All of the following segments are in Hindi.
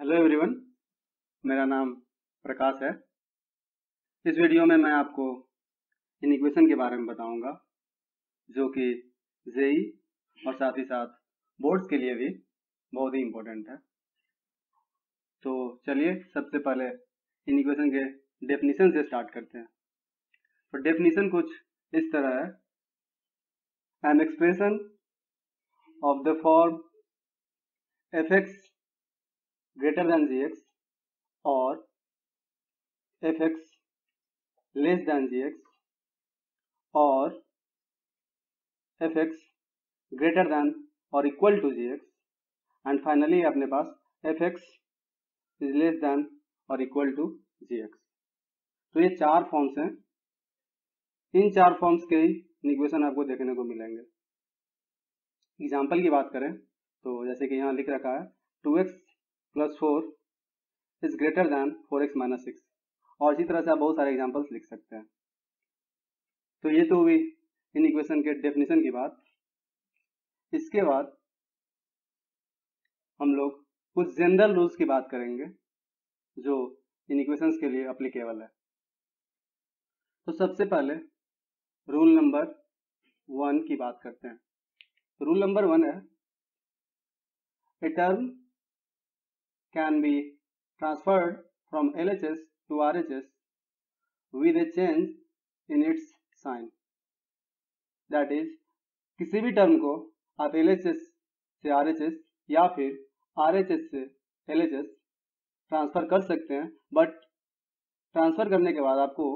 हेलो एवरीवन मेरा नाम प्रकाश है। इस वीडियो में मैं आपको इन इक्वेशन के बारे में बताऊँगा, जो कि जेई और साथ ही साथ बोर्ड्स के लिए भी बहुत ही इम्पोर्टेंट है। तो चलिए सबसे पहले इन इक्वेशन के डेफिनेशन से स्टार्ट करते हैं। तो डेफिनेशन कुछ इस तरह है। An expression of the form f x greater than gx or fx less than gx or fx greater than or equal to gx and finally अपने पास fx is less than or equal to gx तो ये चार फॉर्म्स हैं इन चार फॉर्म्स के ही इक्वेशन आपको देखने को मिलेंगे एग्ज़ाम्पल की बात करें तो जैसे कि यहाँ लिख रखा है two x plus four is greater than four x minus six और इसी तरह से आप बहुत सारे एग्जाम्पल्स लिख सकते हैं। तो ये तो हुई इन इक्वेशन के डेफिनेशन की बात। इसके बाद हम लोग कुछ जनरल रूल्स की बात करेंगे, जो इन इक्वेशंस के लिए अप्लीकेबल है। तो सबसे पहले रूल नंबर वन की बात करते हैं। रूल नंबर वन है a term can be transferred from LHS to RHS with a change in its sign. That is, किसी भी टर्म को आप LHS से RHS या फिर RHS से LHS ट्रांसफ़र कर सकते हैं बट ट्रांसफ़र करने के बाद आपको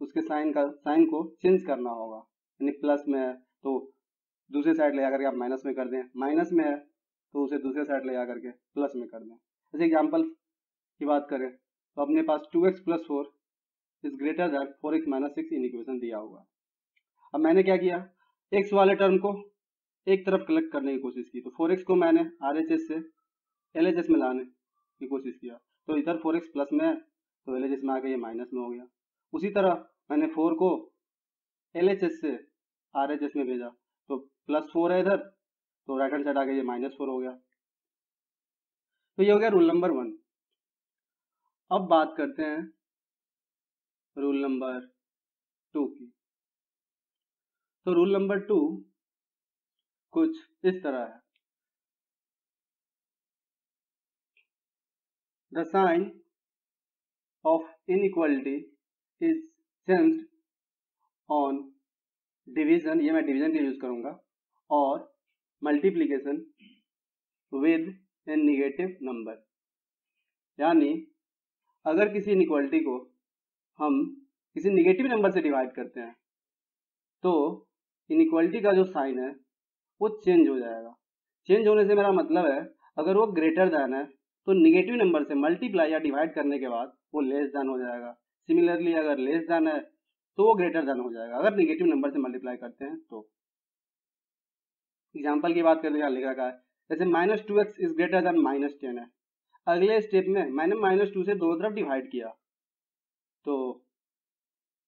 उसके साइन का साइन को चेंज करना होगा। यानी प्लस में है तो दूसरे साइड ले जाकर के आप माइनस में कर दें। माइनस में है तो उसे दूसरे साइड ले जाकर के प्लस में कर दें। जैसे एग्ज़ाम्पल की बात करें तो अपने पास two x plus four is greater than four x minus six inequation दिया हुआ अब मैंने क्या किया? एक्स वाले टर्म को एक तरफ़ कलेक्ट करने की कोशिश की। तो फोर एक्स को मैंने आर एच एस से एल एच एस में लाने की कोशिश किया। तो इधर फोर एक्स प्लस में है तो एल एच एस में आके ये माइनस में हो गया। उसी तरह मैंने फोर को एल एच एस से आर एच एस में भेजा। तो प्लस फोर है इधर तो राइट हैंड साइड आके ये माइनस फोर हो गया। तो ये हो गया रूल नंबर वन अब बात करते हैं रूल नंबर टू की. तो रूल नंबर टू कुछ इस तरह है. The sign of inequality is changed on division ये मैं डिवीज़न के यूज़ करूँगा. और multiplication with a negative number यानी, अगर किसी इनक्वालिटी को हम किसी निगेटिव नंबर से डिवाइड करते हैं तो इनक्वालिटी का जो साइन है, वो चेंज हो जाएगा। चेंज होने से मेरा मतलब है, अगर वो ग्रेटर दैन है तो निगेटिव नंबर से मल्टीप्लाई या डिवाइड करने के बाद वो लेस दैन हो जाएगा। सिमिलरली अगर लेस दैन है तो वो ग्रेटर दैन हो जाएगा। अगर निगेटिव नंबर से मल्टीप्लाई करते हैं तो। एग्ज़ाम्पल की बात करते हैं लिखा है? जैसे minus two x is greater than minus ten है। अगले स्टेप में मैंने माइनस टू से दोनों तरफ़ डिवाइड किया। तो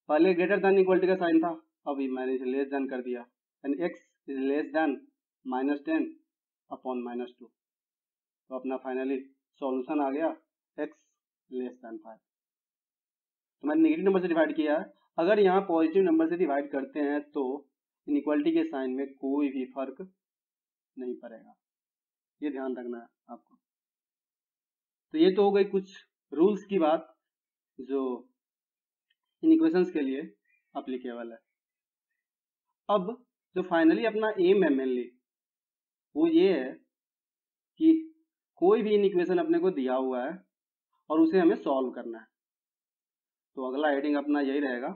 पहले ग्रेटर देन इक्वलिटी का साइन था, अभी मैंने इसे लेस देन कर दिया। यानी x is less than minus ten upon minus two. तो अपना फाइनली सॉल्यूशन आ गया एक्स लेस देन फाइव। तो मैंने नेगेटिव नंबर से डिवाइड किया है। अगर यहाँ पॉजिटिव नंबर से डिवाइड करते हैं तो इनइक्वालिटी के साइन में कोई भी फ़र्क नहीं पड़ेगा। ये ध्यान रखना है आपको। तो ये तो हो गई कुछ रूल्स की बात, जो इन इक्वेशंस के लिए अप्लीकेबल है। अब जो फाइनली अपना एम है मेनली वो ये है कि कोई भी इन इक्वेशन अपने को दिया हुआ है और उसे हमें सॉल्व करना है। तो अगला हेडिंग अपना यही रहेगा।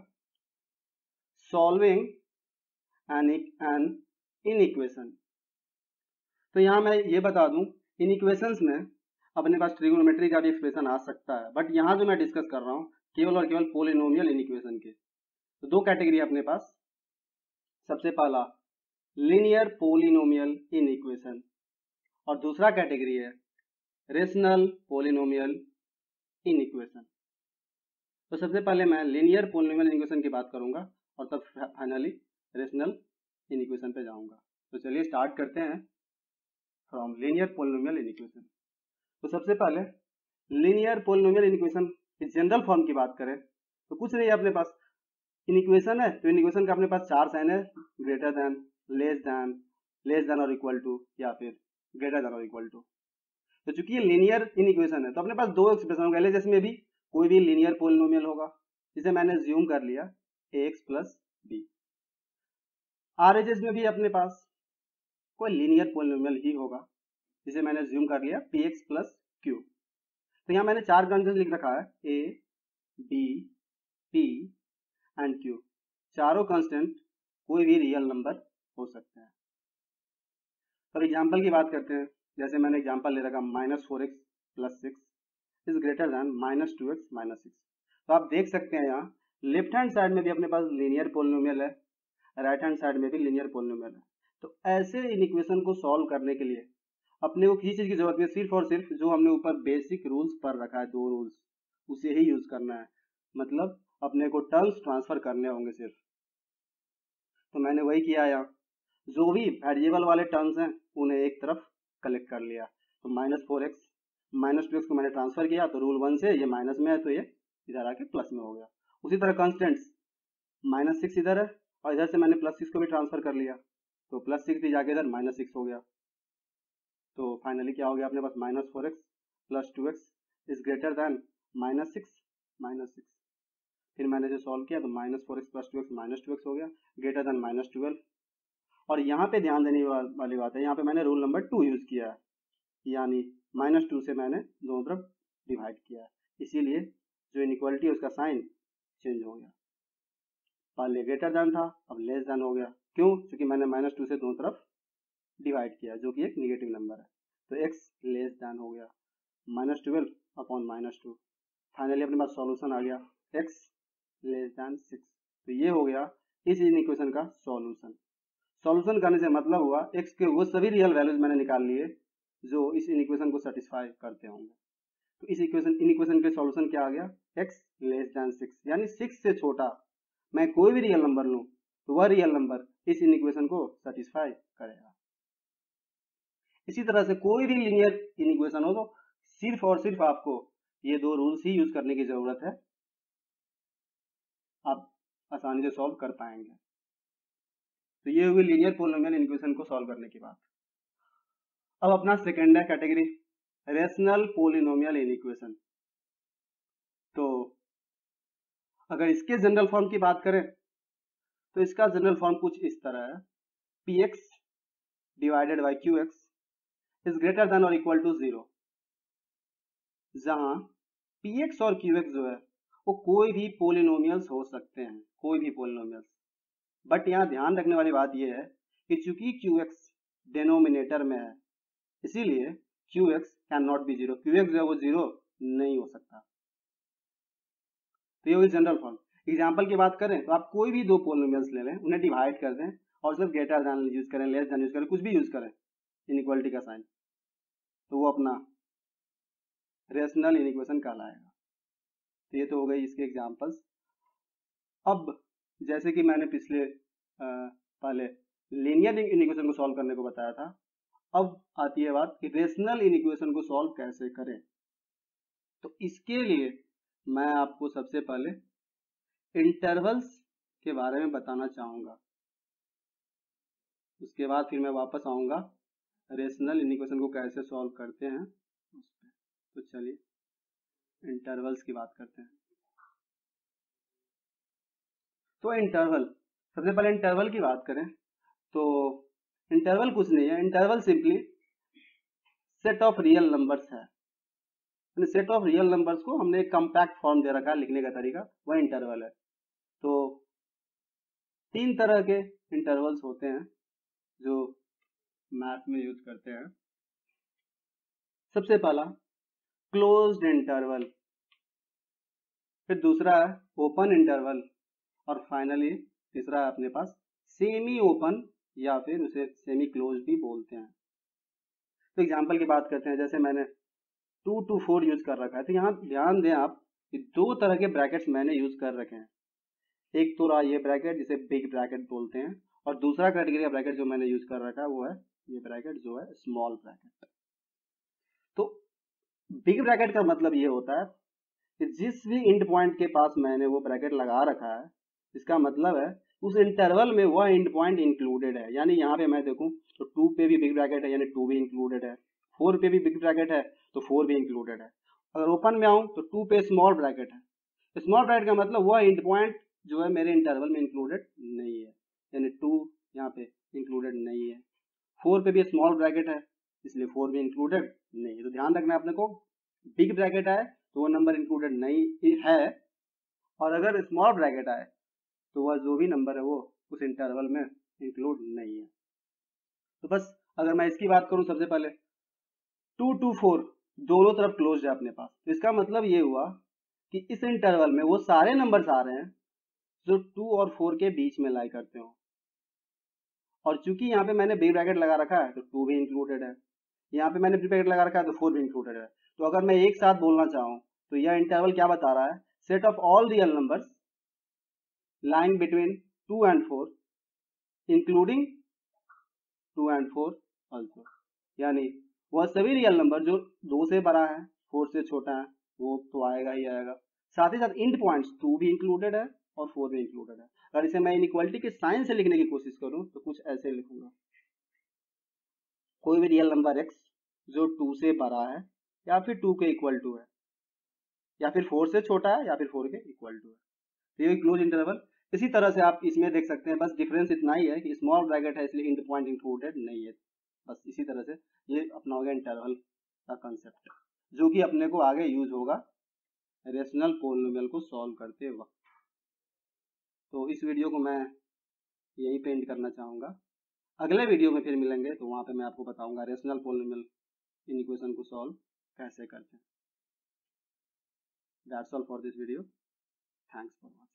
Solving an an inequation तो यहाँ मैं ये बता दूँ, इन इक्वेशंस में अपने पास ट्रिगोनोमेट्री का भी एक्सप्रेशन आ सकता है बट यहाँ जो मैं डिस्कस कर रहा हूँ, केवल और केवल पोलिनोमियल इन इक्वेशन के। तो दो कैटेगरी अपने पास। सबसे पहला लिनियर पोलिनोमियल इन इक्वेशन और दूसरा कैटेगरी है रेशनल पोलिनोमियल इन इक्वेशन तो सबसे पहले मैं लिनियर पोलिनोमियल इक्वेशन की बात करूँगा, और तब फाइनली रेशनल इन इक्वेशन पे जाऊँगा। तो चलिए स्टार्ट करते हैं। फ्रॉम लीनियर पोलिनोमियल इक्वेशन तो सबसे पहले लीनियर पोलिनोमियल इनिक्वेशन की जनरल फॉर्म की बात करें तो कुछ नहीं है अपने पास। इनिक्वेशन है तो इनिक्वेशन का अपने पास चार साइन है greater than less than less than और इक्वल टू या फिर ग्रेटर देन और इक्वल टू तो चूँकि ये लीनियर इनिक्वेशन है तो अपने पास दो एक्सप्रेशन होगा। एल में भी कोई भी लीनियर पोलिनोमियल होगा जिसे मैंने ज्यूम कर लिया a x plus b R में भी अपने पास कोई लीनियर पोलिनोमियल ही होगा, जिसे मैंने ज्यूम कर लिया पी एक्स प्लस क्यू तो यहाँ मैंने चार कंसेंट लिख रखा है a b p and q चारों कांस्टेंट कोई भी रियल नंबर हो सकते हैं। तो एग्ज़ाम्पल की बात करते हैं। जैसे मैंने एग्ज़ाम्पल ले रखा minus four x plus six is greater than minus two x minus six तो आप देख सकते हैं यहाँ लेफ़्ट हैंड साइड में भी अपने पास लीनियर पोलिनोमियल है राइट हैंड साइड में भी लीनियर पोलिनोमियल है। तो ऐसे इन इक्वेशन को सॉल्व करने के लिए अपने को किसी चीज़ की ज़रूरत नहीं, सिर्फ़ और सिर्फ़ जो हमने ऊपर बेसिक रूल्स पर रखा है, दो रूल्स उसे ही यूज़ करना है। मतलब अपने को टर्म्स ट्रांसफ़र करने होंगे सिर्फ़। तो मैंने वही किया यहाँ। जो भी वेरिएबल वाले टर्म्स हैं, उन्हें एक तरफ़ कलेक्ट कर लिया। तो minus four x minus two x को मैंने ट्रांसफ़र किया तो रूल वन से ये माइनस में है तो ये इधर आके प्लस में हो गया। उसी तरह कॉन्स्टेंट्स माइनस सिक्स इधर है, और इधर से मैंने प्लस सिक्स को भी ट्रांसफ़र कर लिया। तो प्लस सिक्स भी जाके इधर माइनस सिक्स हो गया। तो फाइनली क्या हो गया अपने पास? Minus four x plus two x is greater than minus six minus six फिर मैंने जो सॉल्व किया तो minus four x plus two x minus two x हो गया ग्रेटर देन माइनस ट्वेल्व और यहाँ पे ध्यान देने वाली बात है, यहाँ पे मैंने रूल नंबर टू यूज़ किया है यानी माइनस टू से मैंने दोनों तरफ़ डिवाइड किया है। इसीलिए जो इनक्वालिटी है उसका साइन चेंज हो गया। पहले ग्रेटर देन था, अब लेस देन हो गया। क्यों? क्योंकि मैंने माइनस टू से दोनों तरफ़ डिवाइड किया, जो कि एक निगेटिव नंबर है। तो एक्स लेस देन हो गया minus twelve upon minus two finally अपने पास सॉल्यूशन आ गया एक्स लेस देन सिक्स तो ये हो गया इस इक्वेशन का सॉल्यूशन सॉल्यूशन करने से मतलब हुआ एक्स के वो सभी रियल वैल्यूज़ मैंने निकाल लिए, जो इस इक्वेशन को सेटिस्फाई करते होंगे। तो इस इक्वेशन इन इक्वेशन के सॉल्यूशन क्या आ गया? एक्स लेस देन सिक्स यानी सिक्स से छोटा, मैं कोई भी रियल नंबर लूँ तो वह रियल नंबर इस इक्वेशन को सेटिस्फाई करेगा। इसी तरह से कोई भी लीनियर इनिक्वेशन हो तो सिर्फ़ और सिर्फ़ आपको ये दो रूल्स ही यूज़ करने की ज़रूरत है। आप आसानी से सॉल्व कर पाएँगे। तो ये हुई लीनियर पोलिनोमियल इक्वेशन को सॉल्व करने की बात। अब अपना सेकेंड है कैटेगरी रेशनल पोलिनोमियल इक्वेशन तो अगर इसके जनरल फॉर्म की बात करें तो इसका जनरल फॉर्म कुछ इस तरह है। P x divided by q x is greater than और इक्वल टू ज़ीरो जहाँ पी एक्स और क्यू एक्स जो है, वो कोई भी पोलिनोमियल्स हो सकते हैं, कोई भी पोलिनोमियल्स बट यहाँ ध्यान रखने वाली बात यह है कि चूँकि क्यू एक्स डेनोमिनेटर में है, इसीलिए q x can not be zero q x जो है, वो ज़ीरो नहीं हो सकता। तो ये हुई जनरल फॉर्म एग्ज़ाम्पल की बात करें तो आप कोई भी दो पोलिनोमियल्स ले लें उन्हें डिवाइड कर दें और सिर्फ़ ग्रेटर देन यूज़ करें लेस देन यूज़ करें कुछ भी यूज़ करें इनइक्वालिटी का साइन तो वो अपना रेशनल इनिक्वेशन कहलाएगा। तो ये तो हो गई इसके एग्जांपल्स अब जैसे कि मैंने पिछले आ, पहले लीनियर इनिक्वेशन को सॉल्व करने को बताया था अब आती है बात कि रेशनल इनिक्वेशन को सॉल्व कैसे करें? तो इसके लिए मैं आपको सबसे पहले इंटरवल्स के बारे में बताना चाहूँगा। उसके बाद फिर मैं वापस आऊँगा। रेशनल इनिक्वेशन को कैसे सॉल्व करते हैं, उस पर तो चलिए इंटरवल्स की बात करते हैं। तो इंटरवल सबसे पहले इंटरवल की बात करें। तो इंटरवल कुछ नहीं है। Interval simply set of real numbers है। सेट ऑफ़ रियल नंबर्स को हमने एक कम्पैक्ट फॉर्म दे रखा है लिखने का तरीका। वह इंटरवल है। तो तीन तरह के इंटरवल्स होते हैं जो मैथ में यूज़ करते हैं। सबसे पहला क्लोज्ड इंटरवल फिर दूसरा है ओपन इंटरवल और फाइनली तीसरा है अपने पास सेमी ओपन या फिर उसे सेमी क्लोज भी बोलते हैं। तो एग्जांपल की बात करते हैं, जैसे मैंने टू टू फोर यूज़ कर रखा है तो यहाँ ध्यान दें आप कि दो तरह के ब्रैकेट्स मैंने यूज़ कर रखे हैं। एक तो रहा ये ब्रैकेट जिसे बिग ब्रैकेट बोलते हैं, और दूसरा कैटेगरी का ब्रैकेट जो मैंने यूज़ कर रखा है, वो है, ये ब्रैकेट जो है स्मॉल ब्रैकेट तो बिग ब्रैकेट का मतलब ये होता है कि जिस भी इंड पॉइंट के पास मैंने वो ब्रैकेट लगा रखा है, इसका मतलब है उस इंटरवल में वह इंड पॉइंट इंक्लूडेड है. यानी यहाँ पे मैं देखूँ तो टू पे भी बिग ब्रैकेट है, यानी टू भी इंक्लूडेड है. फोर पे भी बिग ब्रैकेट है तो फोर भी इंक्लूडेड है. अगर ओपन में आऊँ तो टू पे स्मॉल ब्रैकेट है. स्मॉल ब्रैकेट का मतलब वह इंड पॉइंट जो है मेरे इंटरवल में इंक्लूडेड नहीं है। यानी टू यहाँ पे इंक्लूडेड नहीं है। फोर पे भी स्मॉल ब्रैकेट है, इसलिए फोर भी इंक्लूडेड नहीं है। तो ध्यान रखना अपने को बिग ब्रैकेट आए तो वो नंबर इंक्लूडेड नहीं है और अगर स्मॉल ब्रैकेट आए तो वह जो भी नंबर है वो उस इंटरवल में इंक्लूड नहीं है। तो बस अगर मैं इसकी बात करूँ सबसे पहले टू टू फोर दोनों तरफ़ क्लोज है अपने पास तो इसका मतलब ये हुआ कि इस इंटरवल में वो सारे नंबर्स आ रहे हैं जो टू और फोर के बीच में लाई करते हो। और चूँकि यहाँ पे मैंने बी ब्रैकेट लगा रखा है तो टू भी इंक्लूडेड है। यहाँ पे मैंने बी ब्रैकेट लगा रखा है तो फोर भी इंक्लूडेड है। तो अगर मैं एक साथ बोलना चाहूँ तो यह इंटरवल क्या बता रहा है? Set of all real numbers line between two and four including two and four also यानी वह सभी रियल नंबर जो दो से बड़ा है फोर से छोटा है, वो तो आएगा ही आएगा। साथ ही साथ इंड पॉइंट्स टू भी इंक्लूडेड है। और फोर भी इंक्लूडेड है। अगर इसे मैं इनइक्वालिटी के साइन से लिखने की कोशिश करूँ तो कुछ ऐसे लिखूँगा। कोई भी रियल नंबर एक्स जो टू से बड़ा है, या फिर टू के इक्वल टू है, या फिर फोर से छोटा है, या फिर फोर के इक्वल टू है। तो ये क्लोज इंटरवल इसी तरह से आप इसमें देख सकते हैं, बस डिफरेंस इतना ही है कि स्मॉल ब्रैकेट है, इसलिए इंड पॉइंट इंक्लूडेड नहीं है। बस इसी तरह से ये अपना हो गया इंटरवल का कंसेप्ट जो कि अपने को आगे यूज़ होगा रेशनल पोलिनोमियल को सॉल्व करते वक्त। तो इस वीडियो को मैं यही पेंट करना चाहूँगा। अगले वीडियो में फिर मिलेंगे तो वहाँ पे मैं आपको बताऊँगा रेशनल पोलिनल इन इक्वेशन को सॉल्व कैसे करते हैं। That's all for this video thanks for